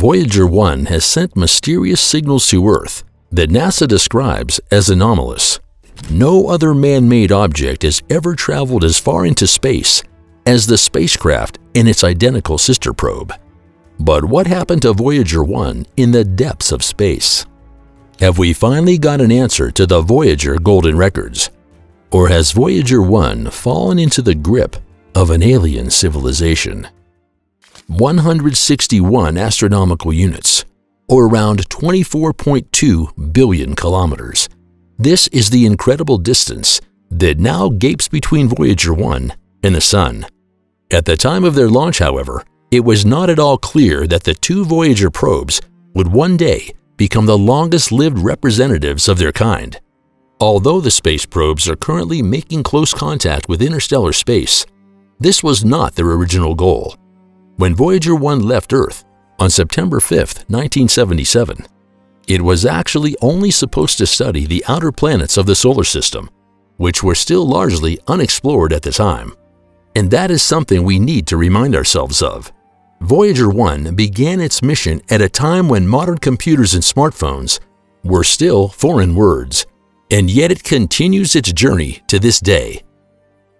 Voyager 1 has sent mysterious signals to Earth that NASA describes as anomalous. No other man-made object has ever traveled as far into space as the spacecraft and its identical sister probe. But what happened to Voyager 1 in the depths of space? Have we finally got an answer to the Voyager golden records? Or has Voyager 1 fallen into the grip of an alien civilization? 161 astronomical units, or around 24.2 billion kilometers. This is the incredible distance that now gapes between Voyager 1 and the Sun. At the time of their launch, however, it was not at all clear that the two Voyager probes would one day become the longest-lived representatives of their kind. Although the space probes are currently making close contact with interstellar space, this was not their original goal. When Voyager 1 left Earth on September 5, 1977, it was actually only supposed to study the outer planets of the solar system, which were still largely unexplored at the time. And that is something we need to remind ourselves of. Voyager 1 began its mission at a time when modern computers and smartphones were still foreign words, and yet it continues its journey to this day.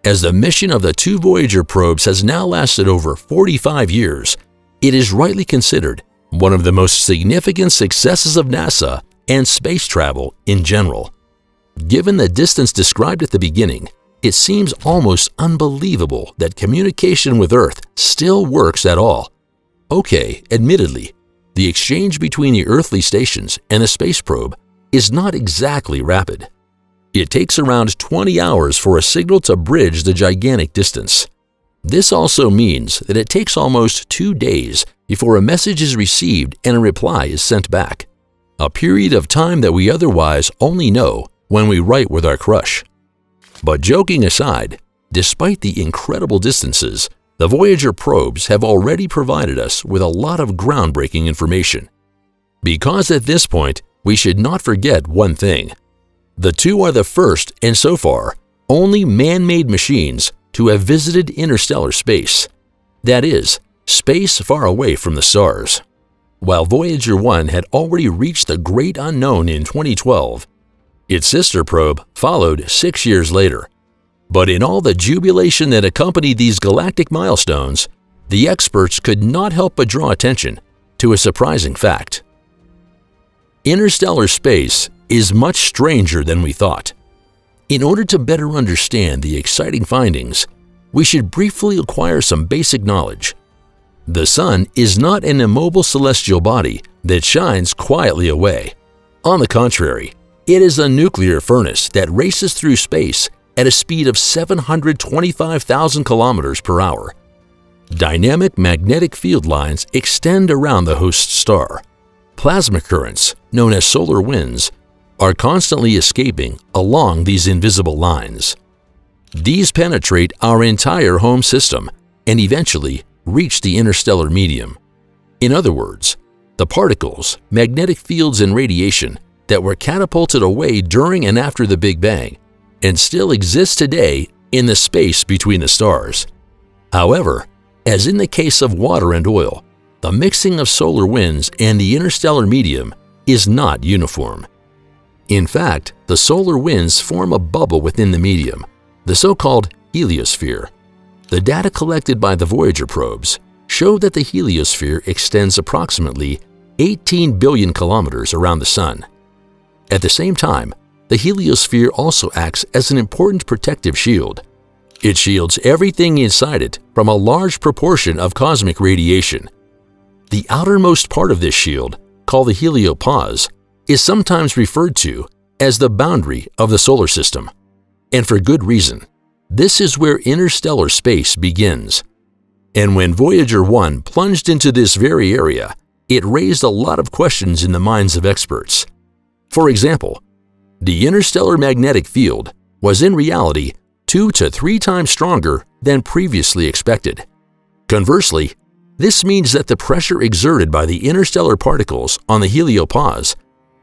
As the mission of the two Voyager probes has now lasted over 45 years, it is rightly considered one of the most significant successes of NASA and space travel in general. Given the distance described at the beginning, it seems almost unbelievable that communication with Earth still works at all. Okay, admittedly, the exchange between the earthly stations and the space probe is not exactly rapid. It takes around 20 hours for a signal to bridge the gigantic distance. This also means that it takes almost two days before a message is received and a reply is sent back, a period of time that we otherwise only know when we write with our crush. But joking aside, despite the incredible distances, the Voyager probes have already provided us with a lot of groundbreaking information. Because at this point, we should not forget one thing. The two are the first, and so far, only man-made machines to have visited interstellar space. That is, space far away from the stars. While Voyager 1 had already reached the great unknown in 2012, its sister probe followed six years later. But in all the jubilation that accompanied these galactic milestones, the experts could not help but draw attention to a surprising fact. Interstellar space is much stranger than we thought. In order to better understand the exciting findings, we should briefly acquire some basic knowledge. The Sun is not an immobile celestial body that shines quietly away. On the contrary, it is a nuclear furnace that races through space at a speed of 725,000 kilometers per hour. Dynamic magnetic field lines extend around the host star. Plasma currents, known as solar winds, are constantly escaping along these invisible lines. These penetrate our entire home system and eventually reach the interstellar medium. In other words, the particles, magnetic fields, and radiation that were catapulted away during and after the Big Bang and still exist today in the space between the stars. However, as in the case of water and oil, the mixing of solar winds and the interstellar medium is not uniform. In fact, the solar winds form a bubble within the medium, the so-called heliosphere. The data collected by the Voyager probes show that the heliosphere extends approximately 18 billion kilometers around the Sun. At the same time, the heliosphere also acts as an important protective shield. It shields everything inside it from a large proportion of cosmic radiation. The outermost part of this shield, called the heliopause, is sometimes referred to as the boundary of the solar system. And for good reason. This is where interstellar space begins. And when Voyager 1 plunged into this very area, it raised a lot of questions in the minds of experts. For example, the interstellar magnetic field was in reality two to three times stronger than previously expected. Conversely, this means that the pressure exerted by the interstellar particles on the heliopause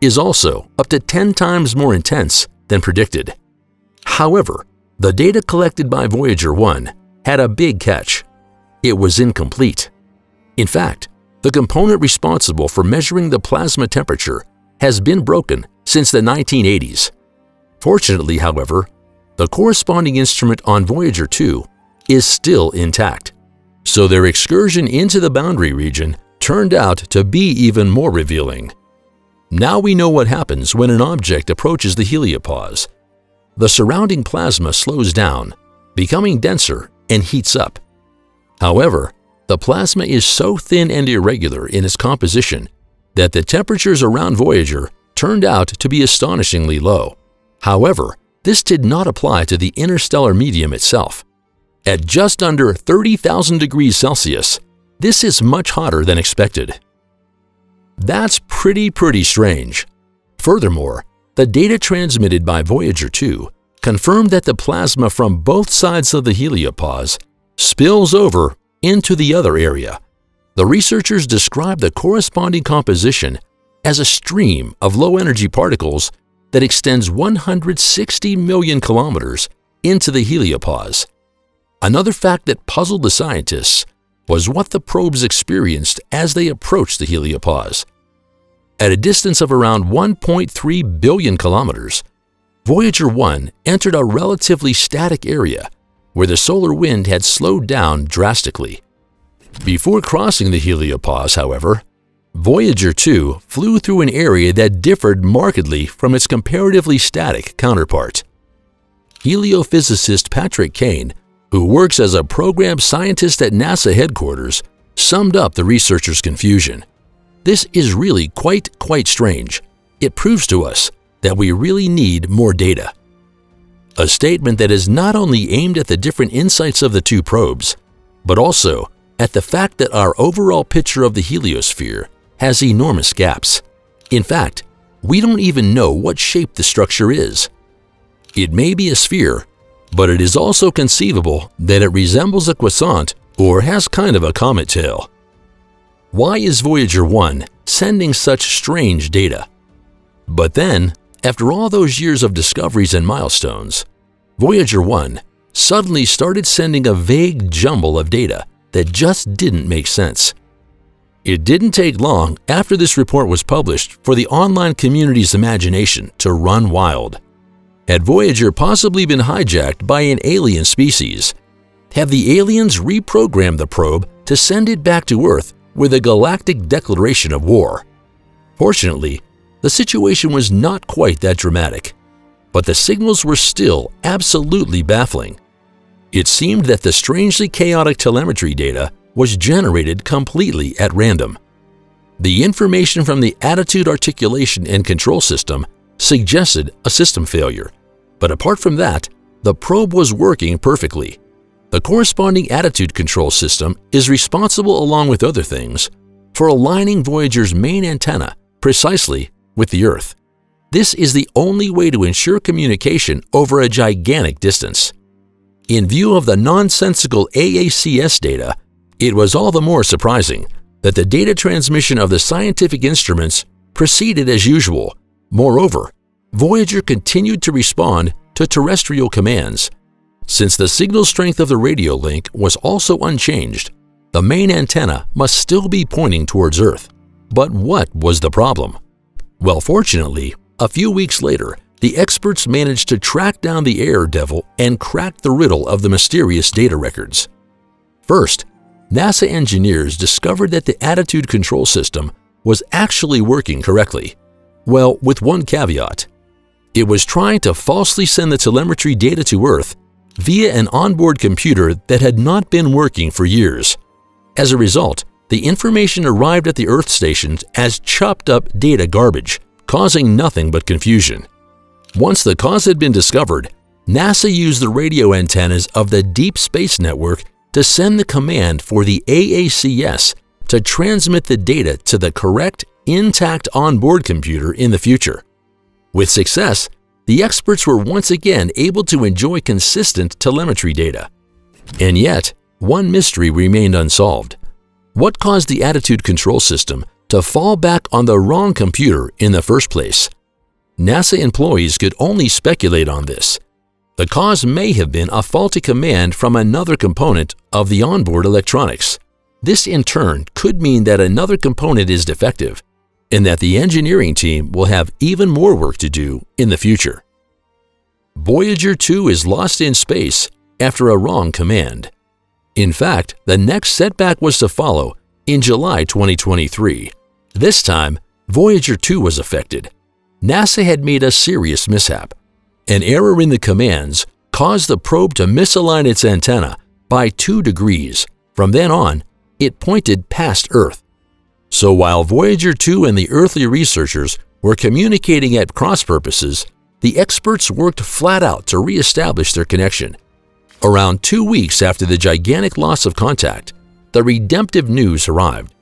is also up to 10 times more intense than predicted. However, the data collected by Voyager 1 had a big catch. It was incomplete. In fact, the component responsible for measuring the plasma temperature, has been broken since the 1980s. Fortunately, however, the corresponding instrument on Voyager 2 is still intact, so their excursion into the boundary region turned out to be even more revealing. Now we know what happens when an object approaches the heliopause. The surrounding plasma slows down, becoming denser and heats up. However, the plasma is so thin and irregular in its composition that the temperatures around Voyager turned out to be astonishingly low. However, this did not apply to the interstellar medium itself. At just under 30,000 degrees Celsius, this is much hotter than expected. That's pretty, pretty strange. Furthermore, the data transmitted by Voyager 2 confirmed that the plasma from both sides of the heliopause spills over into the other area. The researchers describe the corresponding composition as a stream of low-energy particles that extends 160 million kilometers into the heliopause. Another fact that puzzled the scientists was what the probes experienced as they approached the heliopause. At a distance of around 1.3 billion kilometers, Voyager 1 entered a relatively static area where the solar wind had slowed down drastically. Before crossing the heliopause, however, Voyager 2 flew through an area that differed markedly from its comparatively static counterpart. Heliophysicist Patrick Koehn who works as a program scientist at NASA headquarters, summed up the researchers' confusion. This is really quite, quite strange. It proves to us that we really need more data. A statement that is not only aimed at the different insights of the two probes, but also at the fact that our overall picture of the heliosphere has enormous gaps. In fact, we don't even know what shape the structure is. It may be a sphere but it is also conceivable that it resembles a croissant or has kind of a comet tail. Why is Voyager 1 sending such strange data? But then, after all those years of discoveries and milestones, Voyager 1 suddenly started sending a vague jumble of data that just didn't make sense. It didn't take long after this report was published for the online community's imagination to run wild. Had Voyager possibly been hijacked by an alien species? Have the aliens reprogrammed the probe to send it back to Earth with a galactic declaration of war? Fortunately, the situation was not quite that dramatic, but the signals were still absolutely baffling. It seemed that the strangely chaotic telemetry data was generated completely at random. The information from the attitude articulation and control system suggested a system failure, but apart from that, the probe was working perfectly. The corresponding attitude control system is responsible along with other things for aligning Voyager's main antenna precisely with the Earth. This is the only way to ensure communication over a gigantic distance. In view of the nonsensical AACS data, it was all the more surprising that the data transmission of the scientific instruments proceeded as usual. Moreover, Voyager continued to respond to terrestrial commands. Since the signal strength of the radio link was also unchanged, the main antenna must still be pointing towards Earth. But what was the problem? Well, fortunately, a few weeks later, the experts managed to track down the Air Devil and crack the riddle of the mysterious data records. First, NASA engineers discovered that the attitude control system was actually working correctly. Well, with one caveat. It was trying to falsely send the telemetry data to Earth via an onboard computer that had not been working for years. As a result, the information arrived at the Earth stations as chopped up data garbage, causing nothing but confusion. Once the cause had been discovered, NASA used the radio antennas of the Deep Space Network to send the command for the AACS to transmit the data to the correct, intact onboard computer in the future. With success, the experts were once again able to enjoy consistent telemetry data. And yet, one mystery remained unsolved. What caused the attitude control system to fall back on the wrong computer in the first place? NASA employees could only speculate on this. The cause may have been a faulty command from another component of the onboard electronics. This in turn could mean that another component is defective and that the engineering team will have even more work to do in the future. Voyager 2 is lost in space after a wrong command. In fact, the next setback was to follow in July 2023. This time, Voyager 2 was affected. NASA had made a serious mishap. An error in the commands caused the probe to misalign its antenna by 2 degrees. From then on, it pointed past Earth. So while Voyager 2 and the earthly researchers were communicating at cross purposes, the experts worked flat out to re-establish their connection. Around two weeks after the gigantic loss of contact, the redemptive news arrived.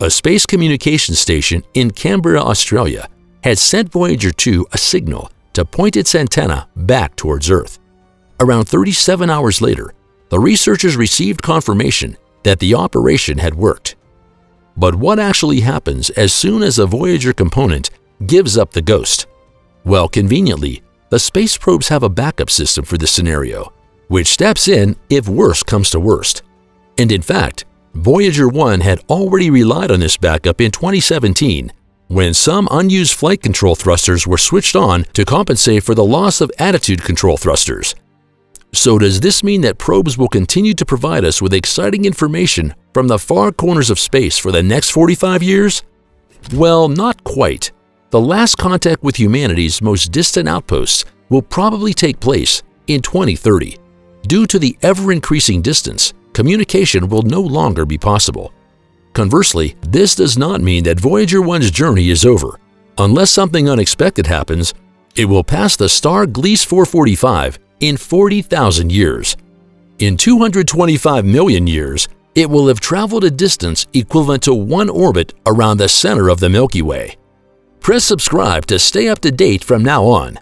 A space communication station in Canberra, Australia had sent Voyager 2 a signal to point its antenna back towards Earth. Around 37 hours later, the researchers received confirmation that the operation had worked. But what actually happens as soon as a Voyager component gives up the ghost? Well, conveniently, the space probes have a backup system for this scenario which steps in if worse comes to worst. And in fact, Voyager 1 had already relied on this backup in 2017 when some unused flight control thrusters were switched on to compensate for the loss of attitude control thrusters. So does this mean that probes will continue to provide us with exciting information from the far corners of space for the next 45 years? Well, not quite. The last contact with humanity's most distant outposts will probably take place in 2030. Due to the ever-increasing distance, communication will no longer be possible. Conversely, this does not mean that Voyager 1's journey is over. Unless something unexpected happens, it will pass the star Gliese 445 in 40,000 years. In 225 million years, it will have traveled a distance equivalent to one orbit around the center of the Milky Way. Press subscribe to stay up to date from now on.